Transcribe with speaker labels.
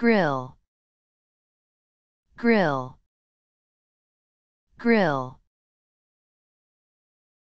Speaker 1: grill. Grill. Grill.